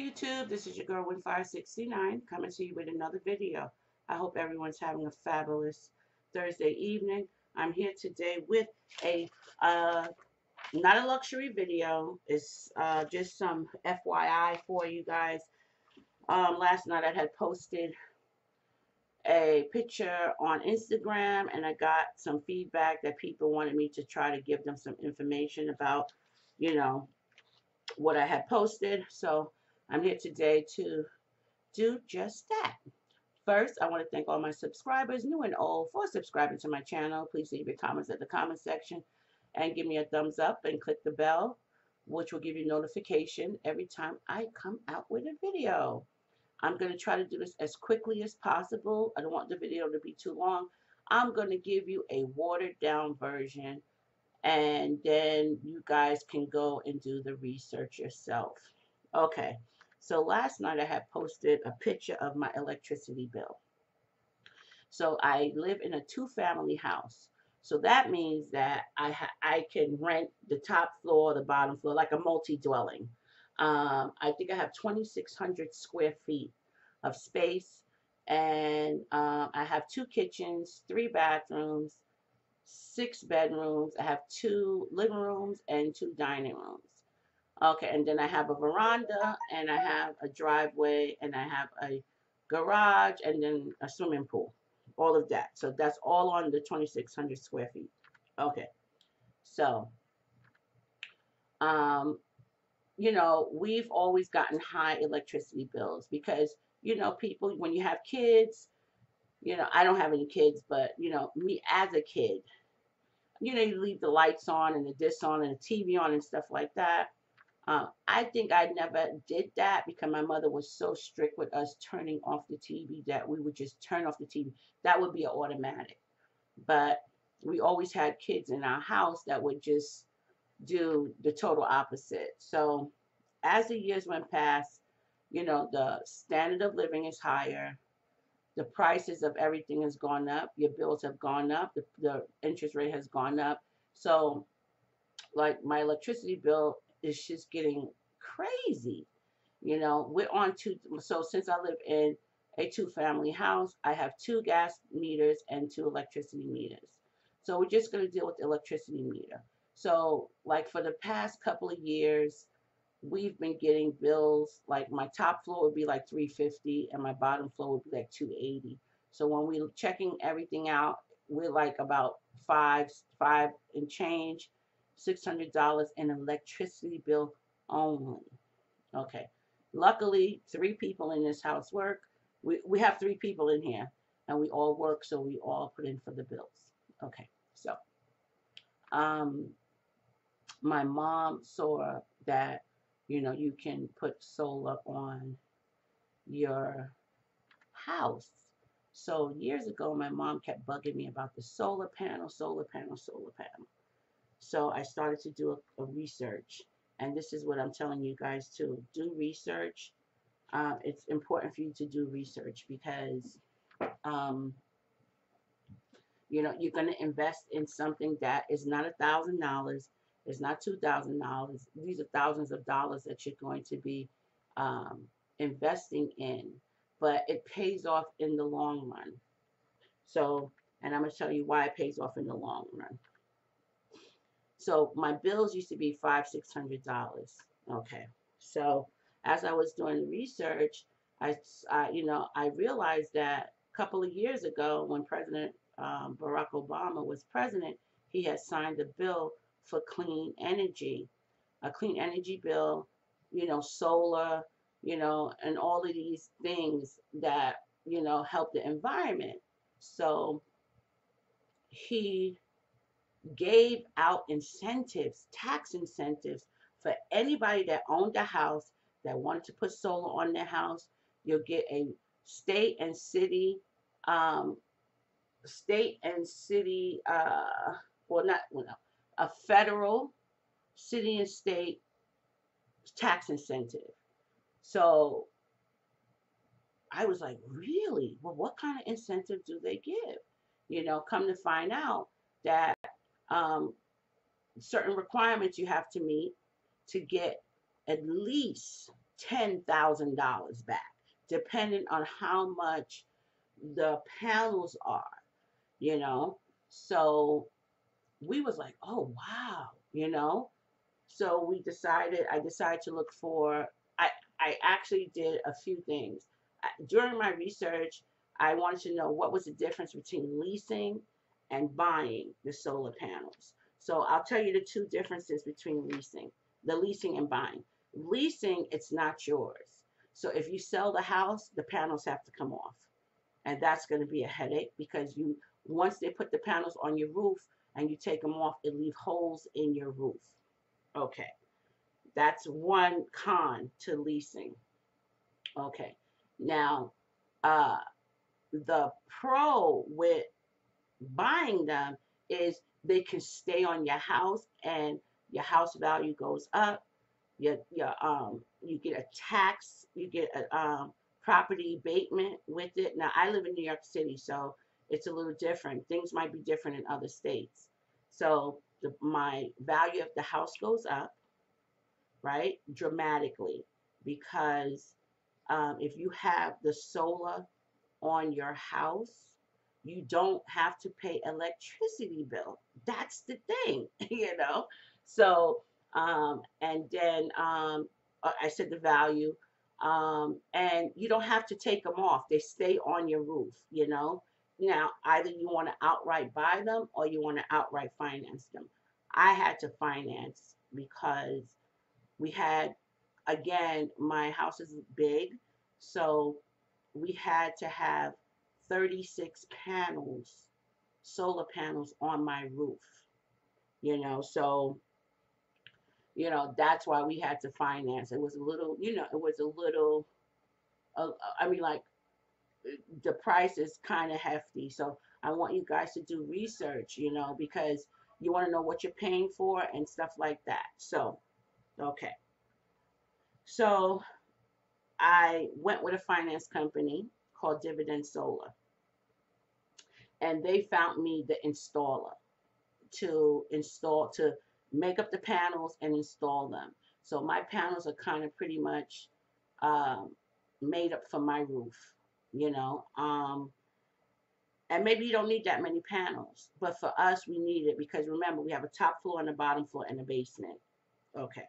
YouTube, this is your girl Winfire69 coming to you with another video. I hope everyone's having a fabulous Thursday evening. I'm here today with a, uh, not a luxury video, it's uh, just some FYI for you guys. Um, last night I had posted a picture on Instagram and I got some feedback that people wanted me to try to give them some information about, you know, what I had posted. So I'm here today to do just that. First, I want to thank all my subscribers, new and old, for subscribing to my channel. Please leave your comments at the comment section and give me a thumbs up and click the bell, which will give you notification every time I come out with a video. I'm going to try to do this as quickly as possible. I don't want the video to be too long. I'm going to give you a watered down version and then you guys can go and do the research yourself. Okay, so last night I had posted a picture of my electricity bill. So I live in a two-family house. So that means that I I can rent the top floor, the bottom floor, like a multi-dwelling. Um, I think I have 2,600 square feet of space, and um, I have two kitchens, three bathrooms, six bedrooms. I have two living rooms and two dining rooms. Okay, and then I have a veranda, and I have a driveway, and I have a garage, and then a swimming pool. All of that. So that's all on the 2,600 square feet. Okay, so, um, you know, we've always gotten high electricity bills because, you know, people, when you have kids, you know, I don't have any kids, but, you know, me as a kid, you know, you leave the lights on and the disc on and the TV on and stuff like that. Uh, I think I never did that because my mother was so strict with us turning off the TV that we would just turn off the TV. That would be an automatic. But we always had kids in our house that would just do the total opposite. So as the years went past, you know, the standard of living is higher the prices of everything has gone up. Your bills have gone up. The, the interest rate has gone up. So, like my electricity bill is just getting crazy. You know, we're on two. So since I live in a two-family house, I have two gas meters and two electricity meters. So we're just going to deal with the electricity meter. So, like for the past couple of years, we've been getting bills like my top floor would be like 350 and my bottom floor would be like 280 so when we're checking everything out we're like about five five and change six hundred dollars in electricity bill only okay luckily three people in this house work we, we have three people in here and we all work so we all put in for the bills okay so um my mom saw that you know, you can put solar on your house. So years ago, my mom kept bugging me about the solar panel, solar panel, solar panel. So I started to do a, a research. And this is what I'm telling you guys to do research. Uh, it's important for you to do research because, um, you know, you're going to invest in something that is not a thousand dollars it's not $2,000. These are thousands of dollars that you're going to be um, investing in. But it pays off in the long run. So, and I'm going to tell you why it pays off in the long run. So my bills used to be five, six hundred dollars. Okay. So as I was doing the research, I, I, you know, I realized that a couple of years ago when President um, Barack Obama was president, he had signed a bill for clean energy, a clean energy bill, you know, solar, you know, and all of these things that, you know, help the environment. So he gave out incentives, tax incentives for anybody that owned a house that wanted to put solar on their house. You'll get a state and city, um, state and city, uh, well, not, well, no, a federal, city and state tax incentive. So I was like, really? Well, what kind of incentive do they give? You know, come to find out that um, certain requirements you have to meet to get at least $10,000 back, depending on how much the panels are, you know. So we was like, oh wow, you know. So we decided, I decided to look for, I, I actually did a few things. During my research, I wanted to know what was the difference between leasing and buying the solar panels. So I'll tell you the two differences between leasing, the leasing and buying. Leasing, it's not yours. So if you sell the house, the panels have to come off. And that's going to be a headache because you once they put the panels on your roof and you take them off, it leave holes in your roof. Okay. That's one con to leasing. Okay. Now, uh, the pro with buying them is they can stay on your house and your house value goes up your your um you get a tax, you get a um property abatement with it. Now I live in New York City, so it's a little different. Things might be different in other states. So the, my value of the house goes up, right, dramatically, because um, if you have the solar on your house, you don't have to pay electricity bill. That's the thing, you know. So um, and then um, I said the value, um, and you don't have to take them off. They stay on your roof, you know. Now, either you want to outright buy them or you want to outright finance them. I had to finance because we had, again, my house is big, so we had to have 36 panels, solar panels on my roof, you know, so you know, that's why we had to finance. It was a little, you know, it was a little, uh, I mean, like, the price is kind of hefty. So I want you guys to do research, you know, because you want to know what you're paying for and stuff like that. So, okay. So I went with a finance company called Dividend Solar. And they found me the installer to install, to make up the panels and install them. So my panels are kind of pretty much um, made up for my roof, you know. Um, and maybe you don't need that many panels, but for us, we need it because remember, we have a top floor and a bottom floor and a basement. Okay.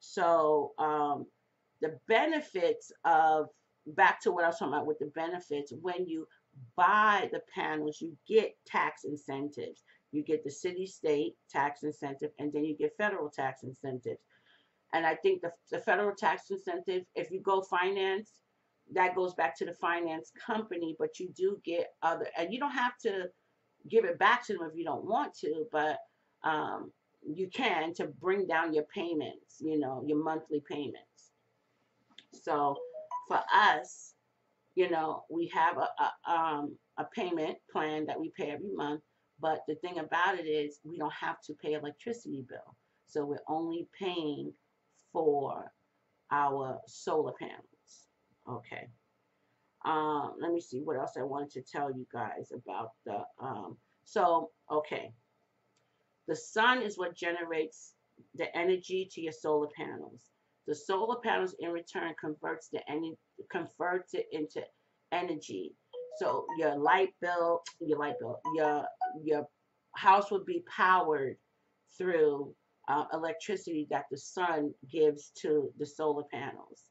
So um, the benefits of, back to what I was talking about with the benefits, when you buy the panels, you get tax incentives. You get the city state tax incentive, and then you get federal tax incentives. And I think the, the federal tax incentive, if you go finance, that goes back to the finance company, but you do get other, and you don't have to give it back to them if you don't want to, but um, you can to bring down your payments, you know, your monthly payments. So for us, you know, we have a, a, um, a payment plan that we pay every month but the thing about it is we don't have to pay electricity bill. So we're only paying for our solar panels. Okay. Um, let me see what else I wanted to tell you guys about the, um, so, okay. The sun is what generates the energy to your solar panels. The solar panels in return converts the energy, converts it into energy so your light bill, your light bill, your your house would be powered through uh, electricity that the sun gives to the solar panels.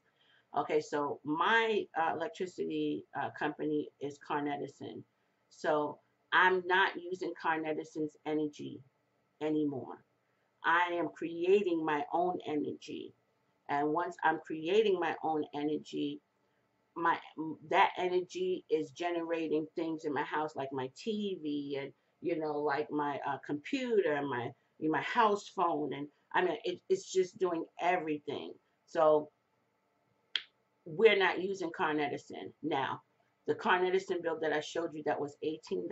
Okay, so my uh, electricity uh, company is Con Edison. So I'm not using Con Edison's energy anymore. I am creating my own energy. And once I'm creating my own energy, my that energy is generating things in my house like my TV and you know like my uh, computer and my my house phone. And I mean it, it's just doing everything. So we're not using Con Edison now. The Con Edison bill that I showed you that was $18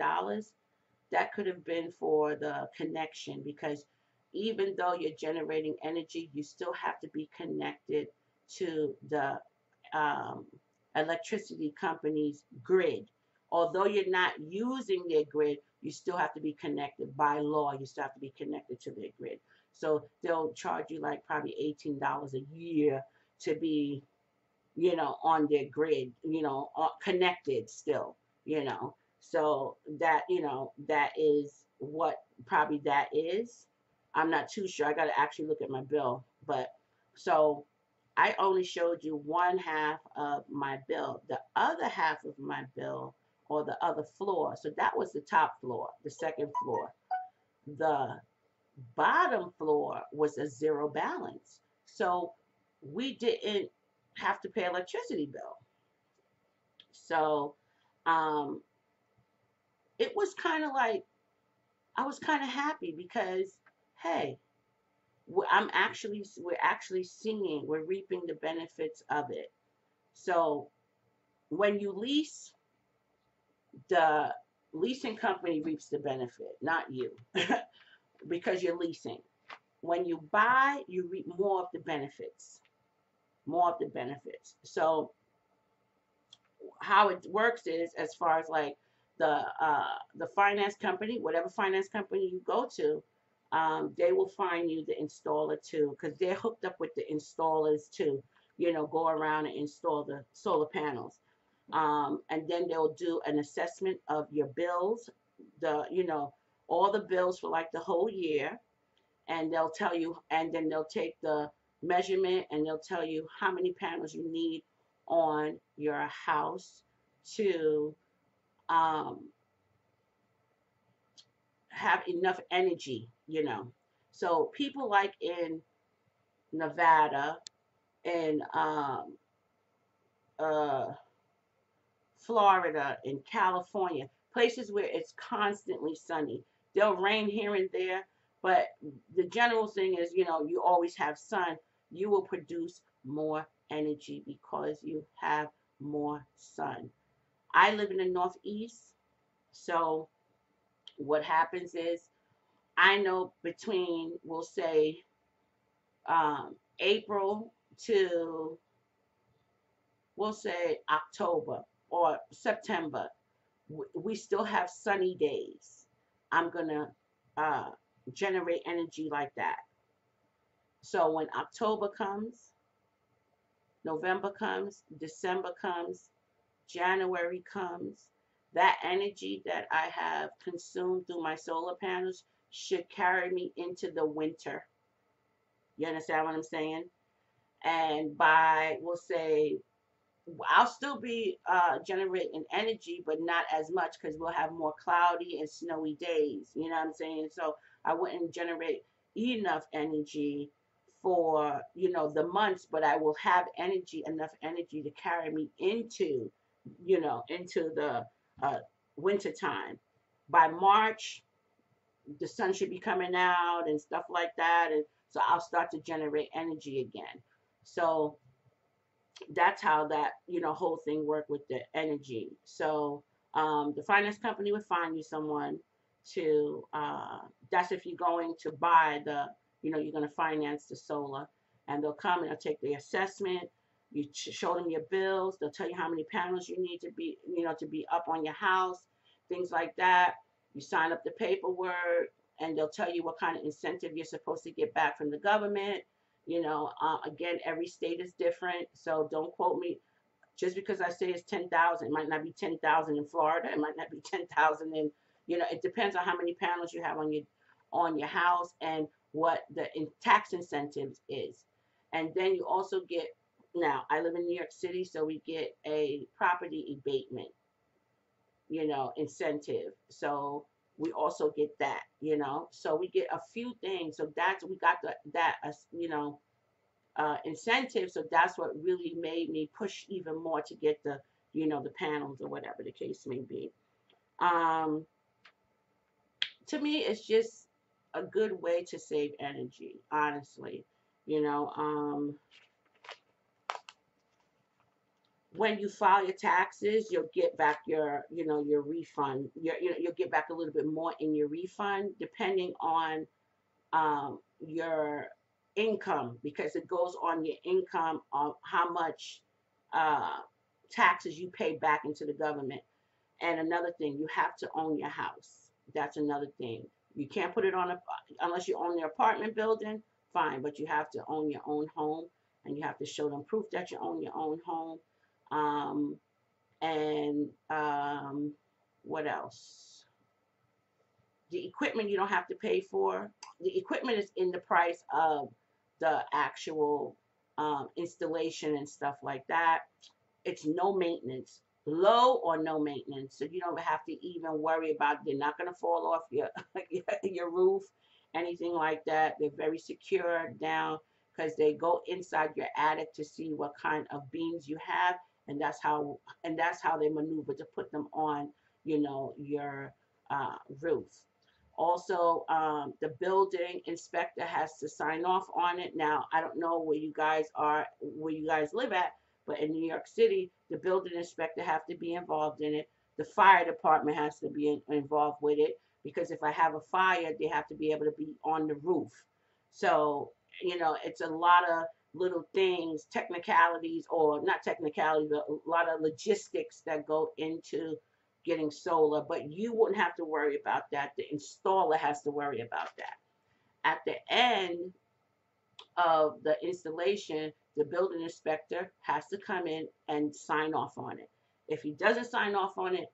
that could have been for the connection because even though you're generating energy you still have to be connected to the um, electricity company's grid. Although you're not using their grid, you still have to be connected by law. You still have to be connected to their grid. So they'll charge you like probably $18 a year to be you know, on their grid, you know, uh, connected still, you know. So that, you know, that is what probably that is. I'm not too sure. I got to actually look at my bill. But so I only showed you one half of my bill. The other half of my bill or the other floor. So that was the top floor, the second floor. The bottom floor was a zero balance. So we didn't have to pay electricity bill. So um, it was kind of like I was kind of happy because hey, I'm actually we're actually seeing we're reaping the benefits of it. So when you lease, the leasing company reaps the benefit, not you, because you're leasing. When you buy, you reap more of the benefits more of the benefits. So how it works is as far as like the uh, the finance company, whatever finance company you go to, um, they will find you the installer too, because they're hooked up with the installers too. You know, go around and install the solar panels, um, and then they'll do an assessment of your bills, the you know all the bills for like the whole year, and they'll tell you, and then they'll take the measurement and they'll tell you how many panels you need on your house to um, have enough energy, you know. So people like in Nevada and um, uh, Florida and California, places where it's constantly sunny. There'll rain here and there, but the general thing is, you know, you always have sun you will produce more energy because you have more sun. I live in the Northeast, so what happens is I know between, we'll say, um, April to, we'll say, October or September, we still have sunny days. I'm going to uh, generate energy like that. So when October comes, November comes, December comes, January comes, that energy that I have consumed through my solar panels should carry me into the winter. You understand what I'm saying? And by, we'll say, I'll still be uh, generating energy, but not as much because we'll have more cloudy and snowy days. You know what I'm saying? So I wouldn't generate enough energy for you know the months but i will have energy enough energy to carry me into you know into the uh, winter time by march the sun should be coming out and stuff like that and so i'll start to generate energy again so that's how that you know whole thing work with the energy so um, the finance company would find you someone to uh, that's if you're going to buy the you know, you're going to finance the solar. And they'll come and they'll take the assessment. You show them your bills. They'll tell you how many panels you need to be, you know, to be up on your house, things like that. You sign up the paperwork, and they'll tell you what kind of incentive you're supposed to get back from the government. You know, uh, again, every state is different, so don't quote me. Just because I say it's ten thousand, it might not be ten thousand in Florida. It might not be ten thousand in, you know, it depends on how many panels you have on your on your house and what the in tax incentives is. And then you also get, now I live in New York City, so we get a property abatement, you know, incentive. So we also get that, you know. So we get a few things. So that's, we got the, that, uh, you know, uh, incentive. So that's what really made me push even more to get the, you know, the panels or whatever the case may be. Um, to me, it's just a good way to save energy, honestly. You know, um, when you file your taxes, you'll get back your, you know, your refund. Your, you know, you'll get back a little bit more in your refund, depending on um, your income, because it goes on your income of how much uh, taxes you pay back into the government. And another thing, you have to own your house. That's another thing. You can't put it on a, unless you own the apartment building, fine, but you have to own your own home. and you have to show them proof that you own your own home. Um, and um, what else? The equipment you don't have to pay for. The equipment is in the price of the actual um, installation and stuff like that. It's no maintenance, low or no maintenance, so you don't have to even worry about they're not going to fall off your your roof, anything like that. They're very secure down because they go inside your attic to see what kind of beams you have, and that's how and that's how they maneuver to put them on, you know, your uh, roof. Also, um, the building inspector has to sign off on it. Now, I don't know where you guys are, where you guys live at, but in New York City, the building inspector have to be involved in it. The fire department has to be in, involved with it because if I have a fire, they have to be able to be on the roof. So, you know, it's a lot of little things, technicalities, or not technicalities, but a lot of logistics that go into getting solar, but you wouldn't have to worry about that. The installer has to worry about that. At the end of the installation, the building inspector has to come in and sign off on it. If he doesn't sign off on it,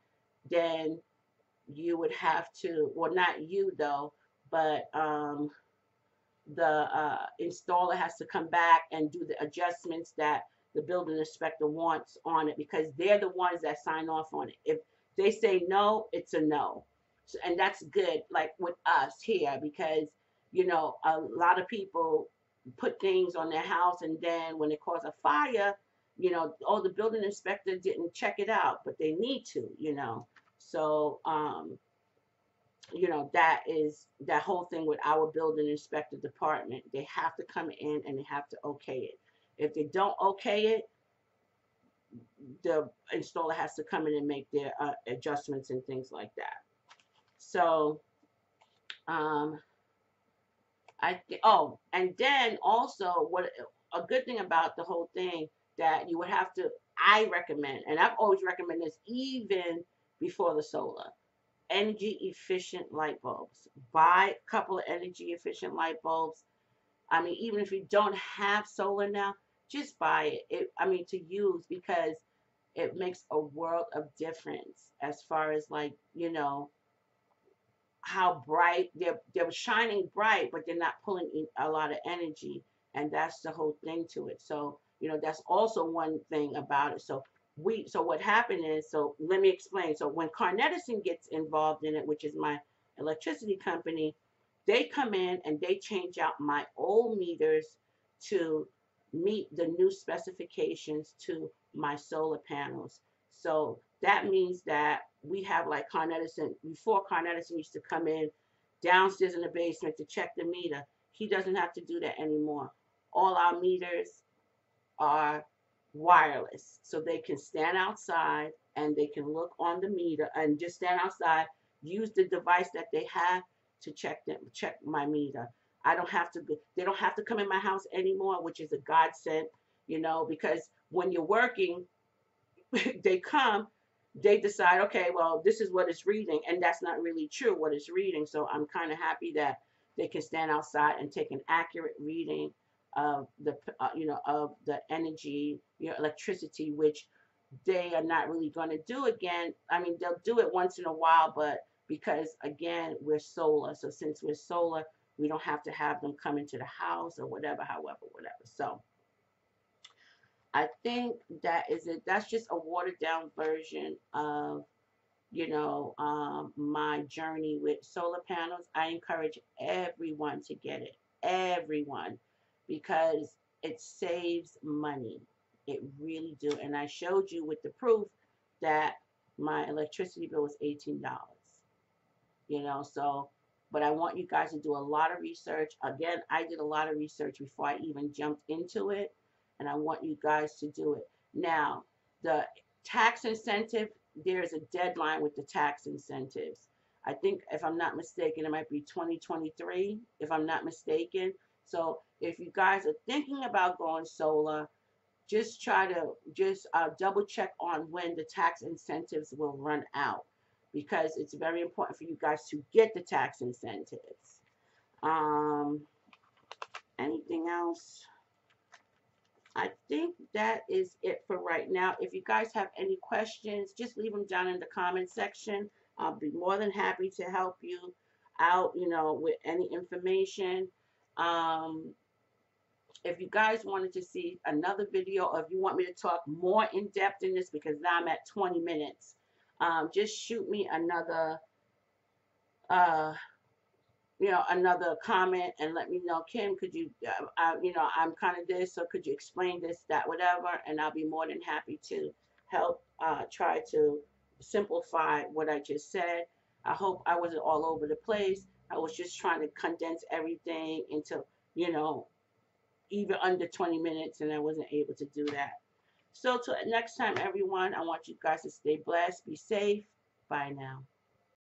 then you would have to, well, not you though, but um, the uh, installer has to come back and do the adjustments that the building inspector wants on it because they're the ones that sign off on it. If they say no, it's a no. So, and that's good, like with us here, because, you know, a lot of people put things on their house and then when it causes a fire, you know, oh, the building inspector didn't check it out, but they need to, you know. So, um, you know, that is that whole thing with our building inspector department. They have to come in and they have to okay it. If they don't okay it, the installer has to come in and make their uh, adjustments and things like that. So, um, I think oh, and then also what a good thing about the whole thing that you would have to I recommend, and I've always recommended this even before the solar, energy efficient light bulbs. Buy a couple of energy efficient light bulbs. I mean, even if you don't have solar now, just buy it. it I mean, to use because it makes a world of difference as far as like, you know, how bright they're they're shining bright, but they're not pulling in a lot of energy, and that's the whole thing to it. So you know that's also one thing about it. So we so what happened is so let me explain. So when Con Edison gets involved in it, which is my electricity company, they come in and they change out my old meters to meet the new specifications to my solar panels. So that means that we have like Con Edison, before Con Edison used to come in downstairs in the basement to check the meter. He doesn't have to do that anymore. All our meters are wireless. So they can stand outside and they can look on the meter and just stand outside, use the device that they have to check them, check my meter. I don't have to, they don't have to come in my house anymore, which is a godsend, you know, because when you're working, they come, they decide, okay, well, this is what it's reading, and that's not really true what it's reading. So I'm kind of happy that they can stand outside and take an accurate reading of the, uh, you know, of the energy, your electricity, which they are not really going to do again. I mean, they'll do it once in a while, but because again, we're solar. So since we're solar, we don't have to have them come into the house or whatever, however, whatever. So I think that is it. That's just a watered down version of, you know, um, my journey with solar panels. I encourage everyone to get it. Everyone. Because it saves money. It really do. And I showed you with the proof that my electricity bill was $18. You know, so but I want you guys to do a lot of research. Again, I did a lot of research before I even jumped into it, and I want you guys to do it. Now, the tax incentive, there's a deadline with the tax incentives. I think, if I'm not mistaken, it might be 2023, if I'm not mistaken. So if you guys are thinking about going solar, just try to just uh, double check on when the tax incentives will run out because it's very important for you guys to get the tax incentives. Um, anything else? I think that is it for right now. If you guys have any questions, just leave them down in the comment section. I'll be more than happy to help you out, you know, with any information. Um, if you guys wanted to see another video or if you want me to talk more in depth in this because now I'm at 20 minutes, um, just shoot me another uh, you know, another comment and let me know, Kim, could you, uh, uh, you know, I'm kind of this, so could you explain this, that, whatever, and I'll be more than happy to help uh, try to simplify what I just said. I hope I wasn't all over the place. I was just trying to condense everything into, you know, even under 20 minutes, and I wasn't able to do that. So, till next time, everyone, I want you guys to stay blessed, be safe. Bye now.